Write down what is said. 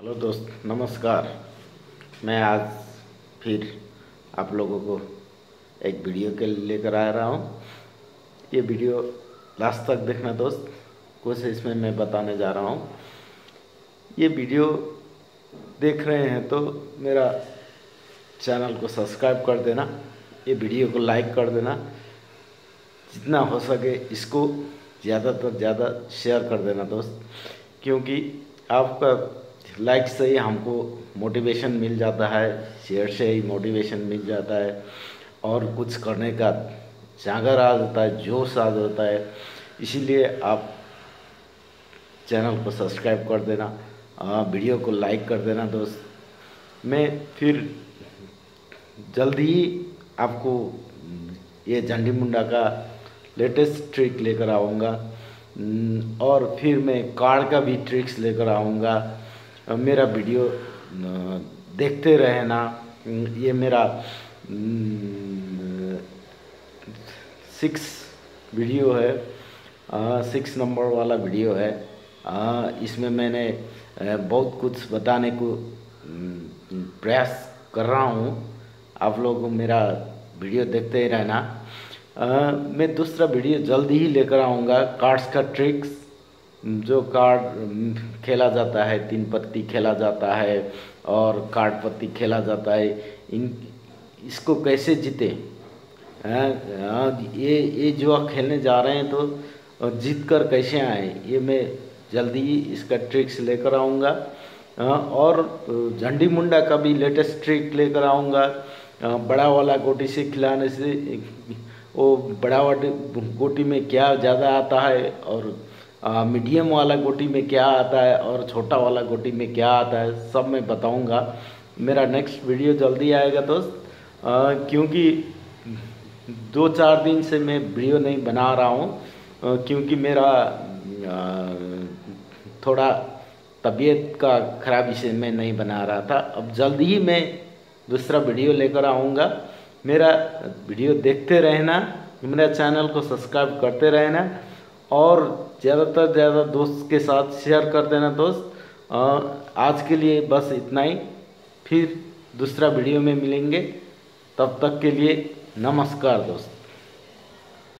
Hello दोस्त, नमस्कार। मैं आज फिर आप लोगों को एक वीडियो के लेकर आ रहा हूँ। ये वीडियो लास्ट तक देखना दोस्त कुछ इसमें मैं बताने जा रहा हूँ। ये वीडियो देख रहे हैं तो मेरा चैनल को सब्सक्राइब कर देना, ये वीडियो को लाइक कर देना, जितना हो सके इसको ज़्यादातर ज़्यादा शेयर कर देना दोस्त, क्योंकि आपका लाइक से ही हमको मोटिवेशन मिल जाता है शेयर से ही मोटिवेशन मिल जाता है। और कुछ करने का जागर आ जाता है, जोश आ जाता है। इसीलिए आप चैनल को सब्सक्राइब कर देना वीडियो को लाइक कर देना दोस्त। मैं फिर जल्दी ही आपको ये झंडी मुंडा का लेटेस्ट ट्रिक लेकर आऊँगा। और फिर मैं कार्ड का भी ट्रिक्स लेकर आऊँगा। मेरा वीडियो देखते रहना ये मेरा सिक्स वीडियो है सिक्स नंबर वाला वीडियो है आ, इसमें मैंने बहुत कुछ बताने को प्रयास कर रहा हूँ। आप लोग मेरा वीडियो देखते ही रहना। आ, मैं दूसरा वीडियो जल्दी ही लेकर आऊँगा कार्ड्स का ट्रिक्स जो कार्ड खेला जाता है, तीन पत्ती खेला जाता है और कार्ड पत्ती खेला जाता है, इन, इसको कैसे जीते? ये ये जो खेलने जा रहे हैं तो जीत कर कैसे आए? ये मैं जल्दी ही इसका ट्रिक्स लेकर आऊँगा। और झंडी मुंडा का भी लेटेस्ट ट्रिक लेकर आऊँगा। बड़ा वाला गोटी से खिलाने से वो बड़ा वाली गोटी में क्या ज़्यादा आता है और मीडियम वाला गोटी में क्या आता है और छोटा वाला गोटी में क्या आता है सब मैं बताऊँगा। मेरा नेक्स्ट वीडियो जल्दी आएगा दोस्त। क्योंकि दो चार दिन से मैं वीडियो नहीं बना रहा हूँ। क्योंकि मेरा आ, थोड़ा तबीयत का खराबी से मैं नहीं बना रहा था। अब जल्दी ही मैं दूसरा वीडियो लेकर आऊँगा। मेरा वीडियो देखते रहना मेरा चैनल को सब्सक्राइब करते रहना। और ज़्यादातर ज़्यादा दोस्त के साथ शेयर कर देना दोस्त। आज के लिए बस इतना ही। फिर दूसरा वीडियो में मिलेंगे। तब तक के लिए नमस्कार दोस्त।